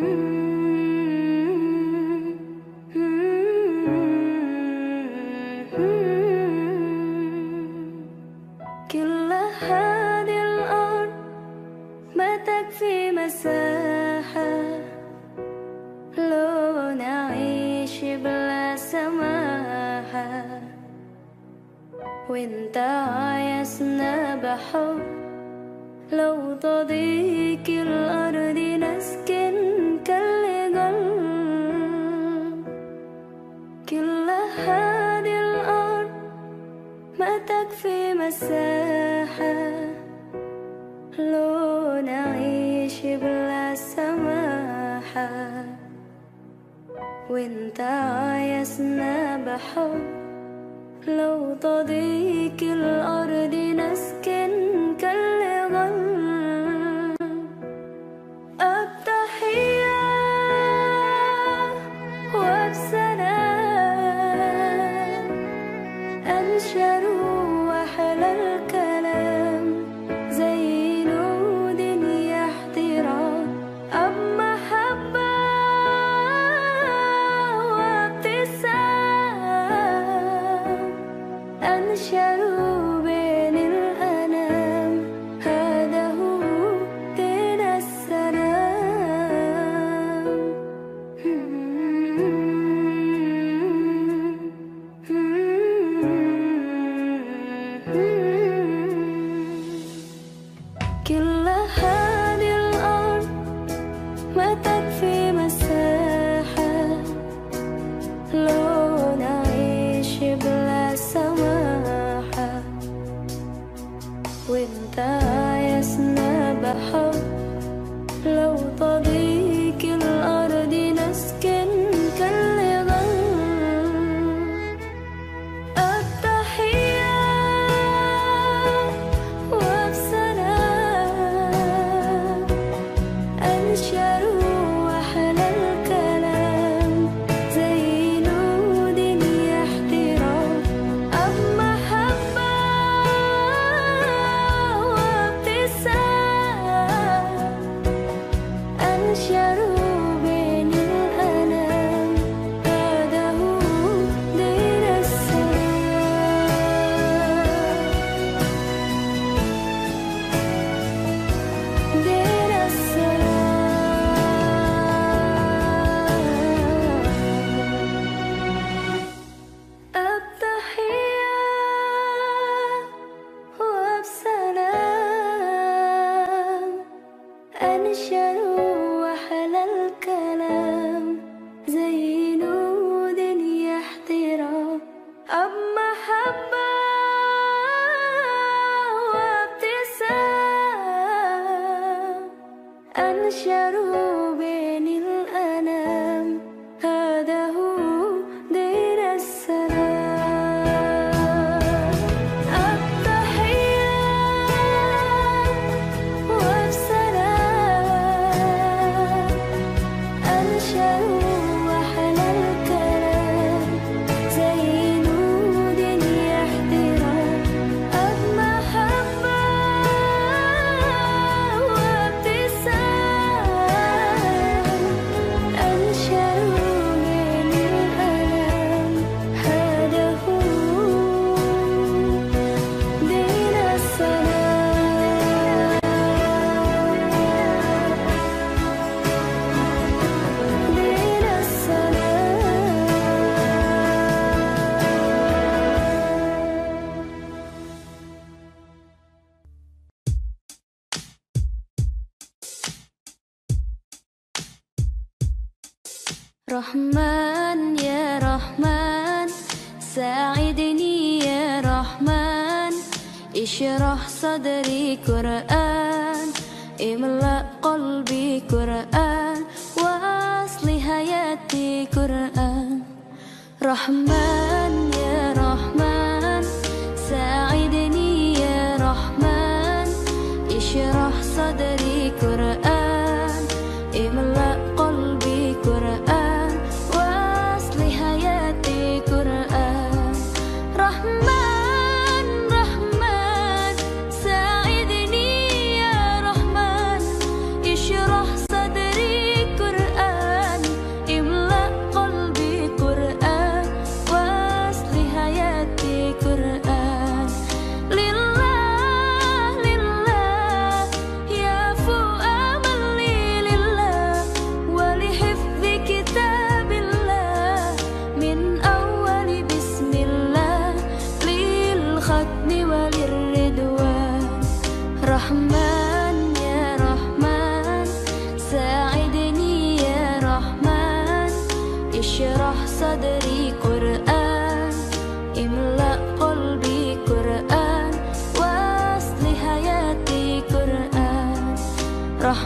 mm-hmm.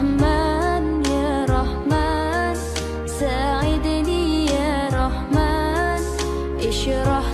رحمن يا رحمن ساعدني يا رحمن اشرح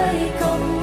mây công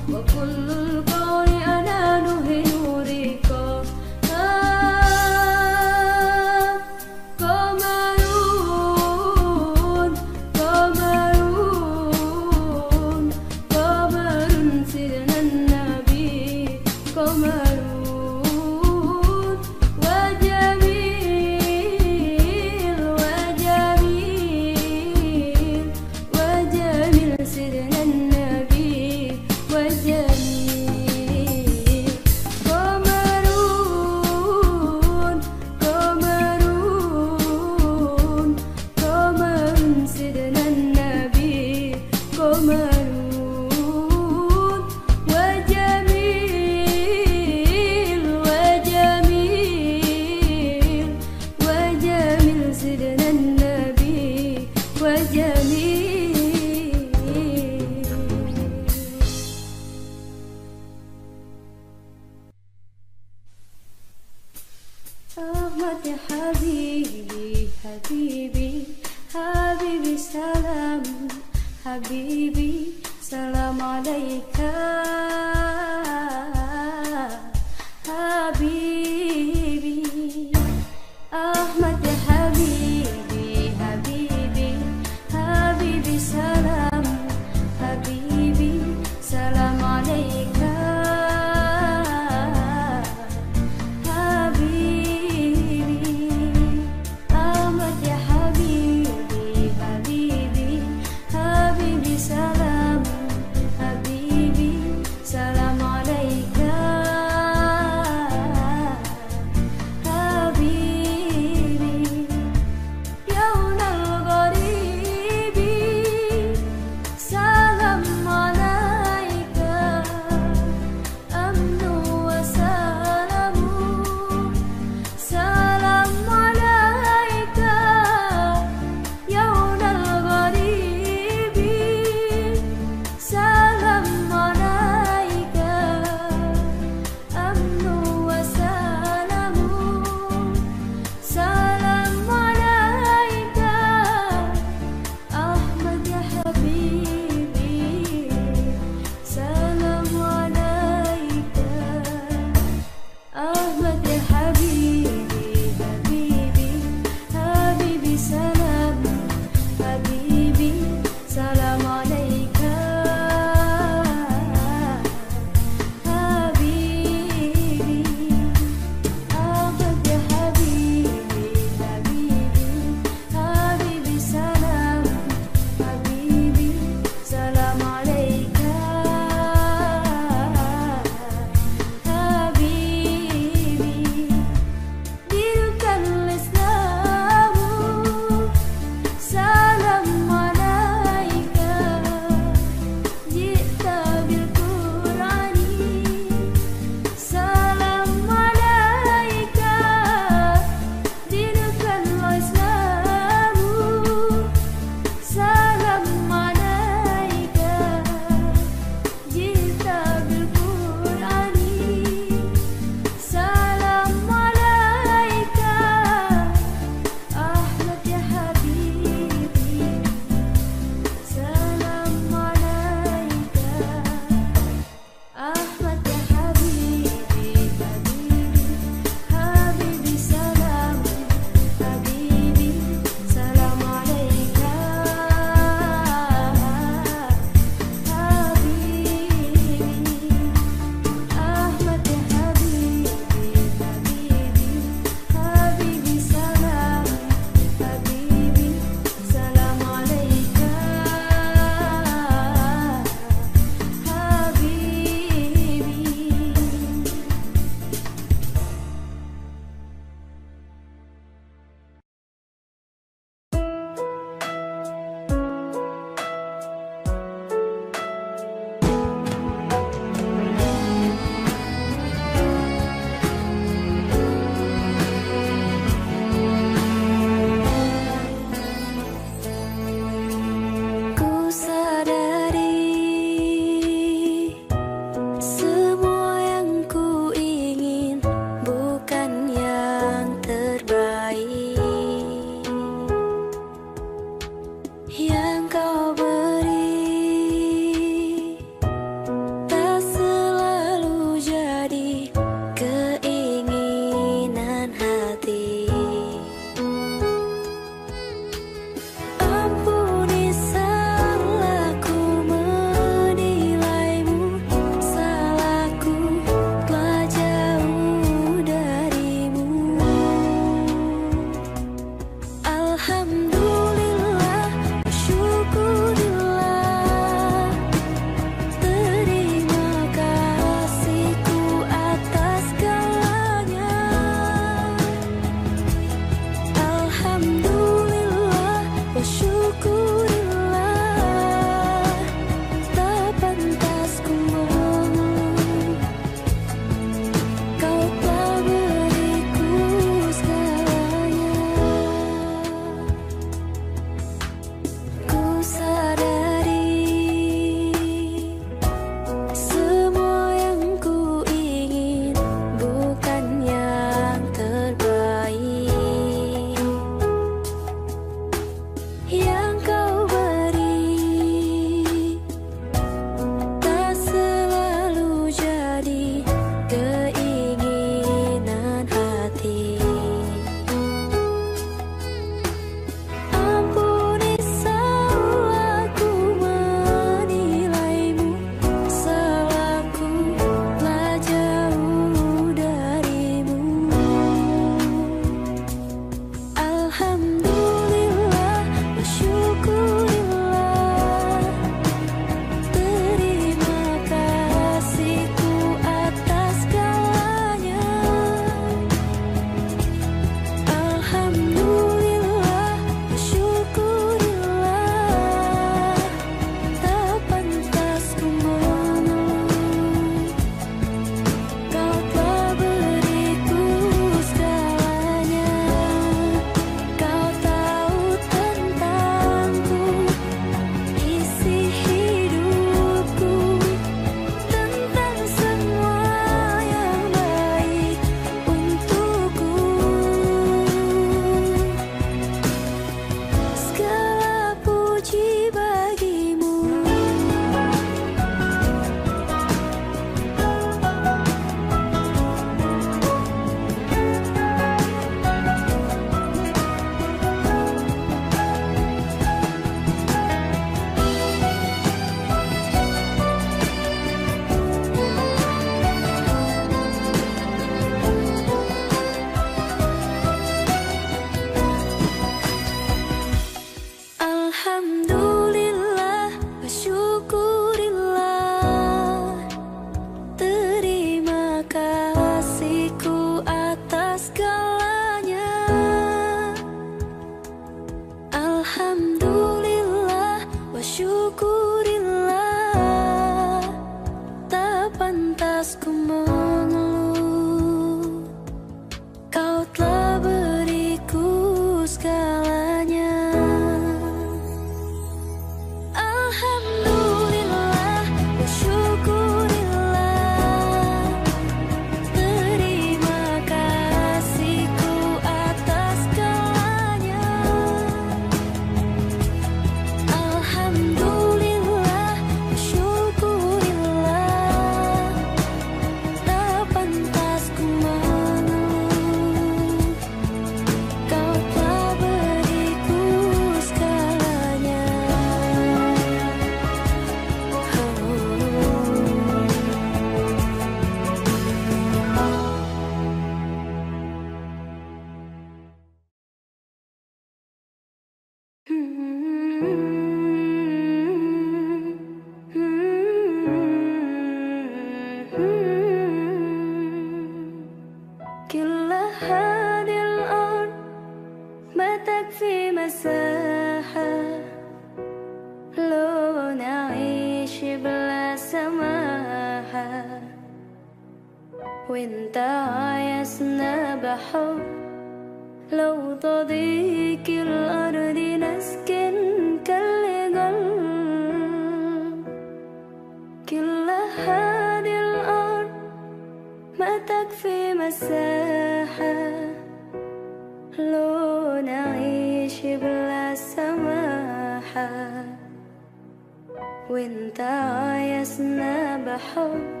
وانت عايزنا بحب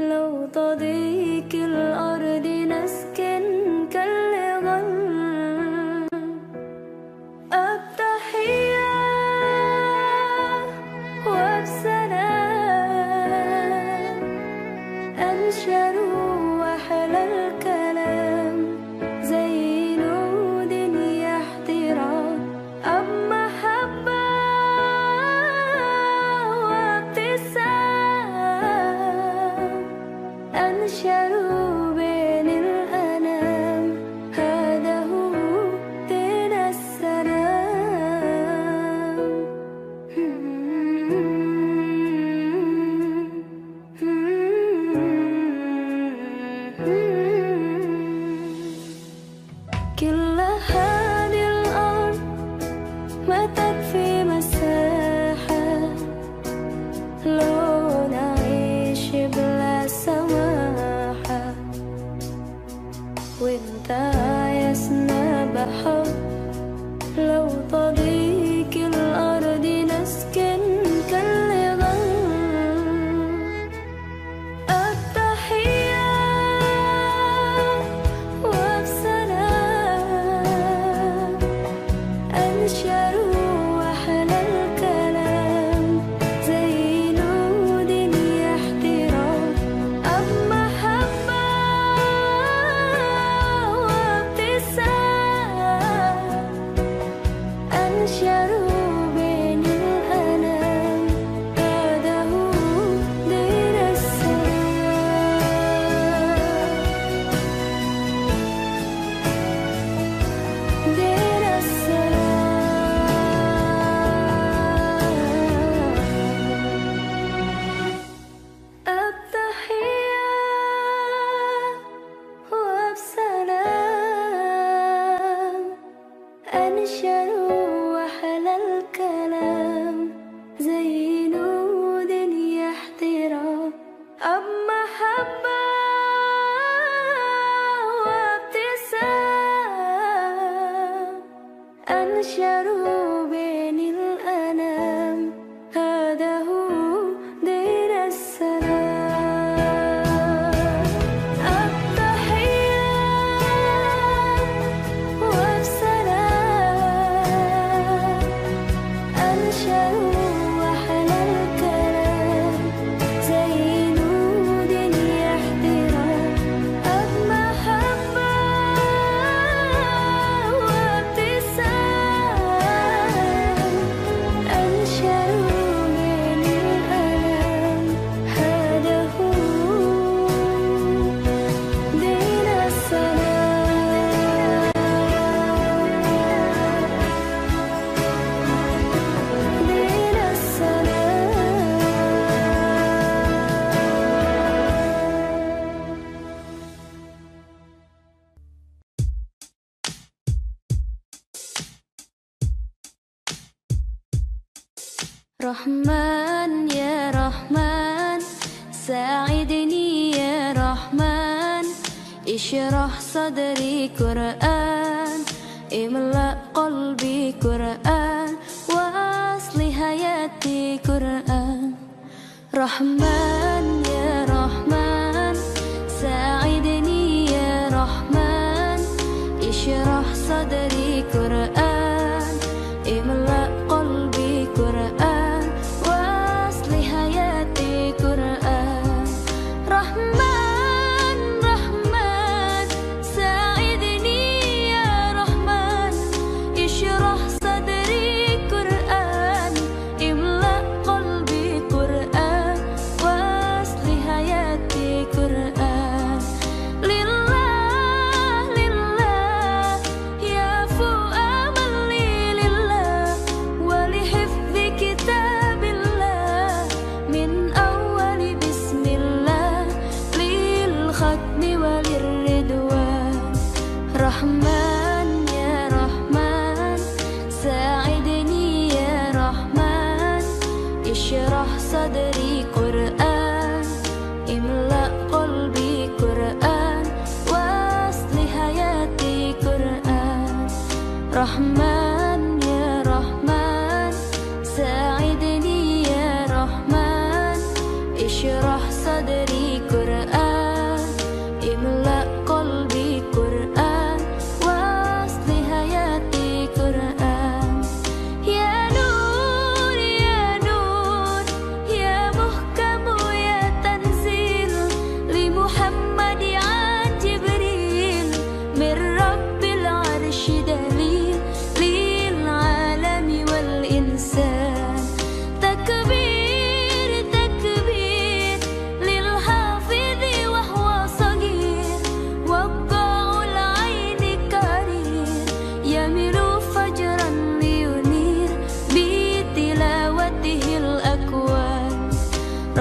لو تضيك الأرض نسكن كلمة Rahman ya Rahman. Sa'idni ya Rahman. Ishrah sadri Quran. Imla qalbi Quran. Wasli hayati Quran. Rahman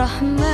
الرحمن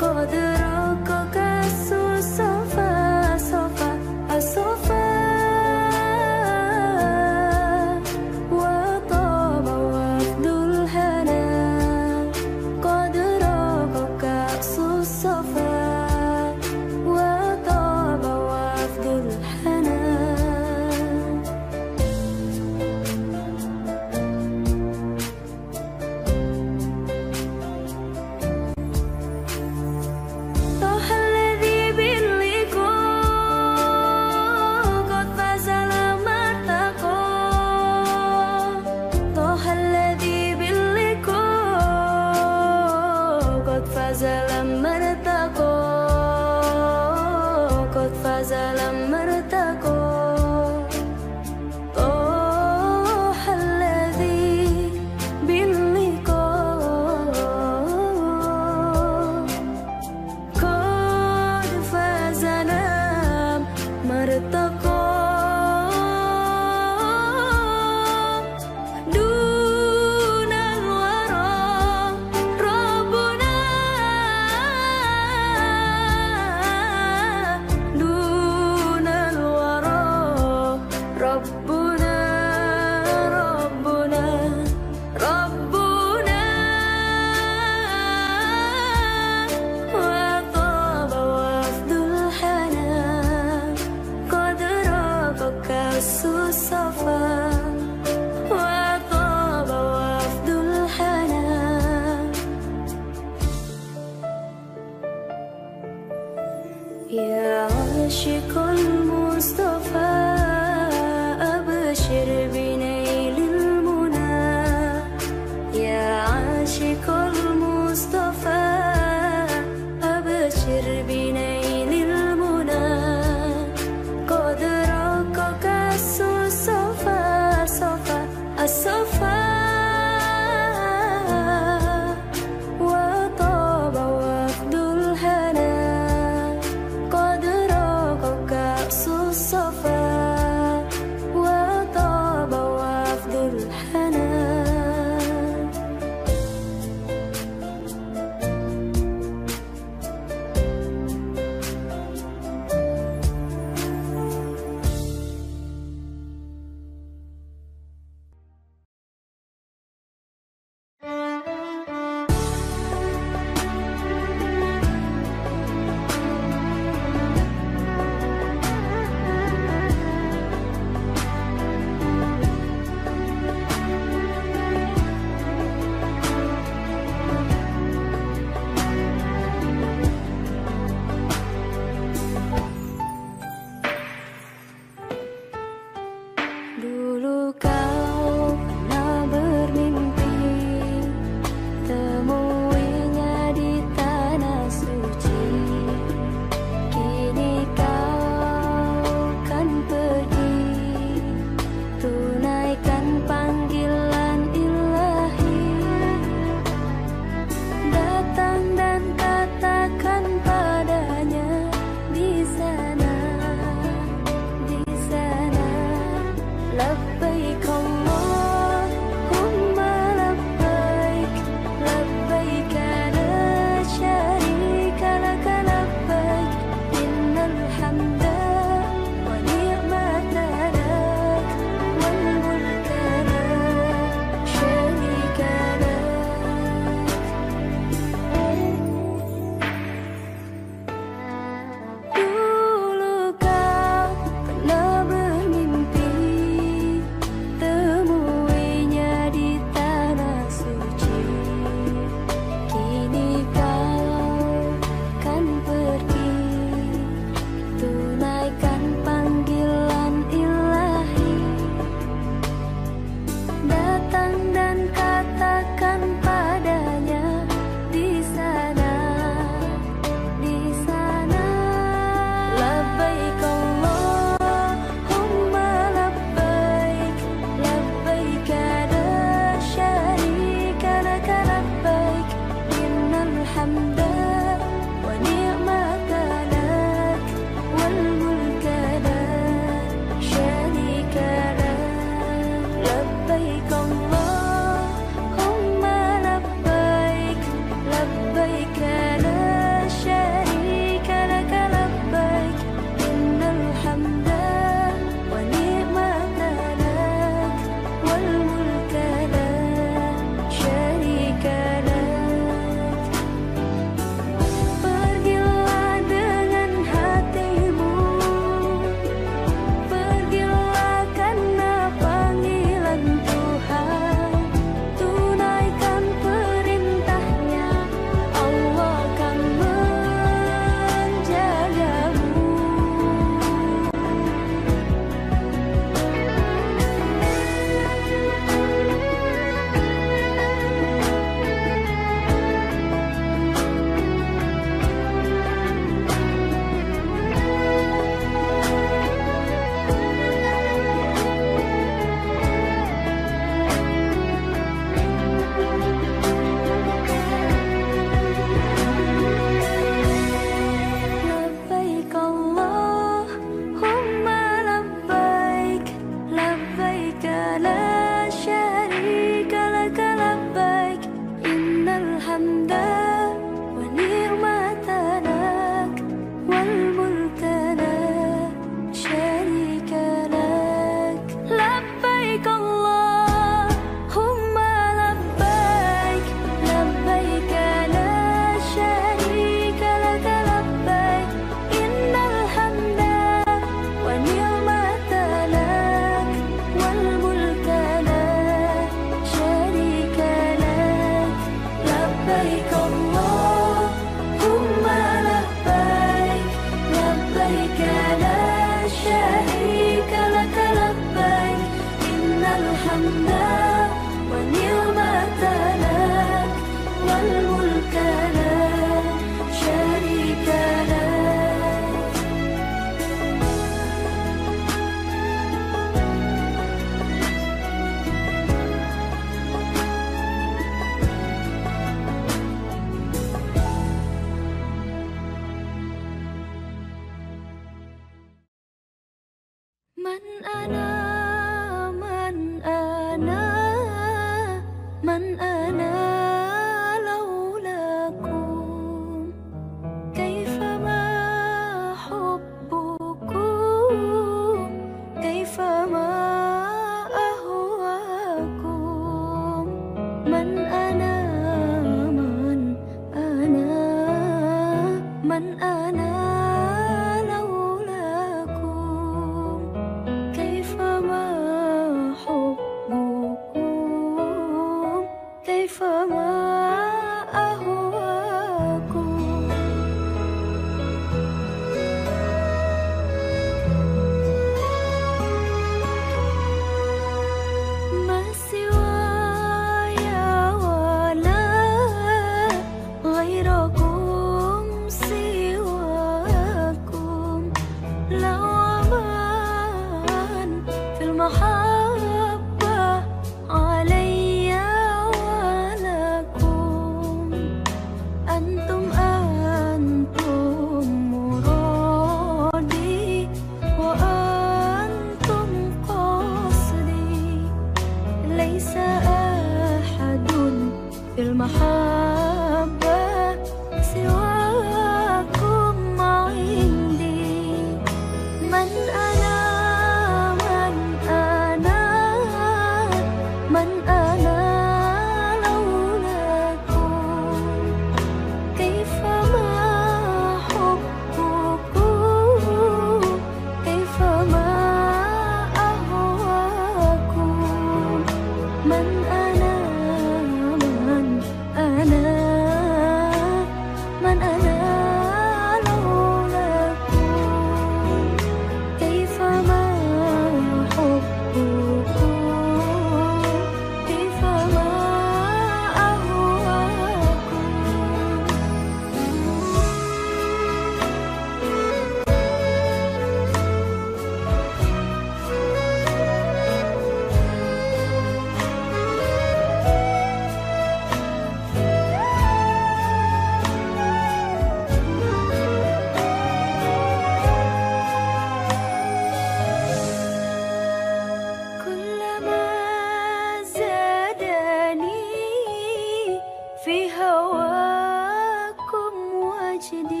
aku mua jadi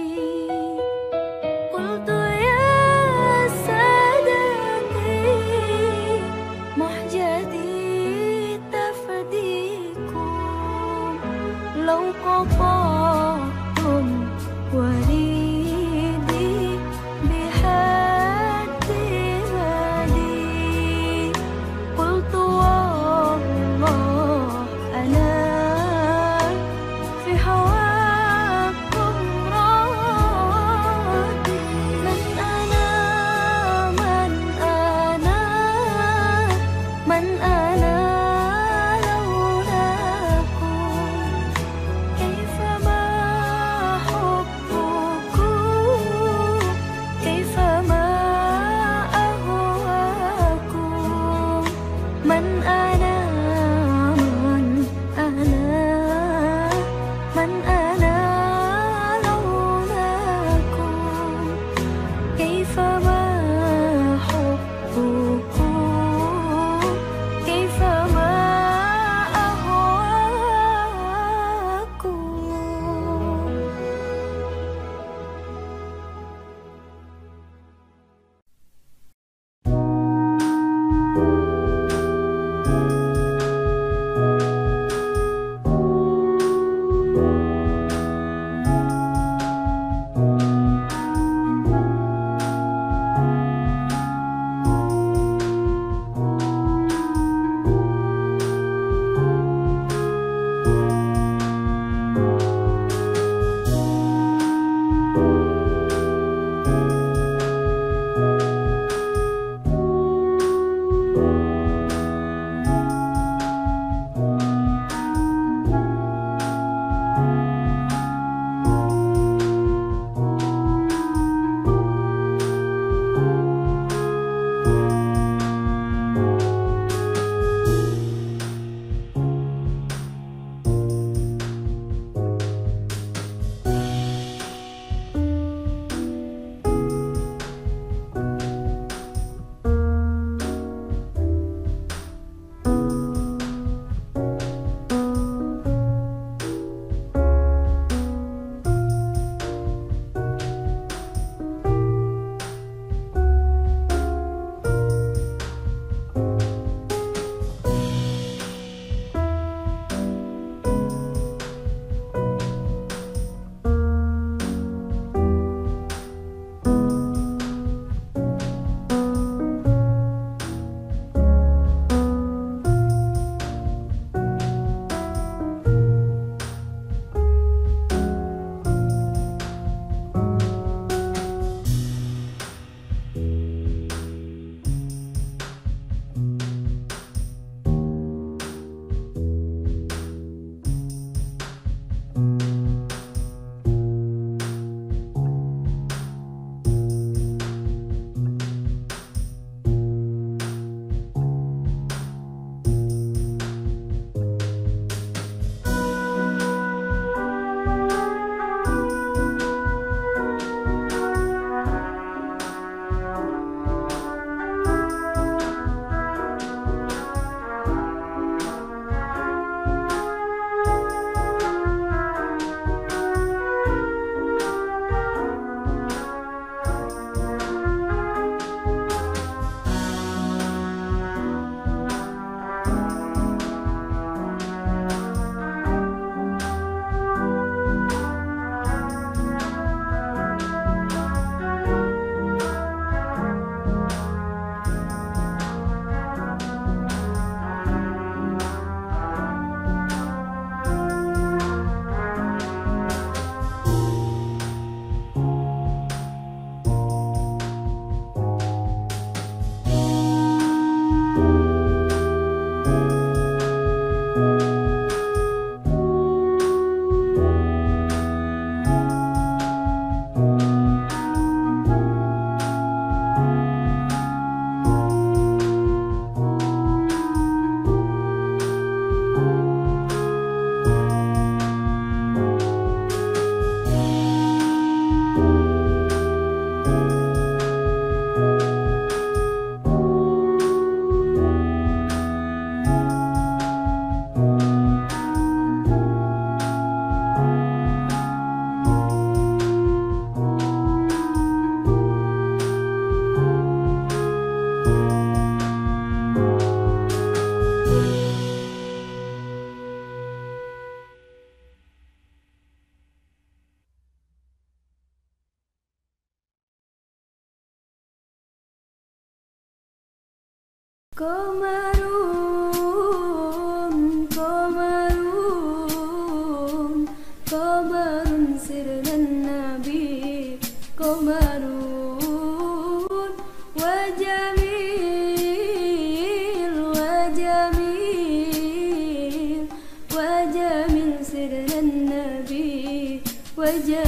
Habibi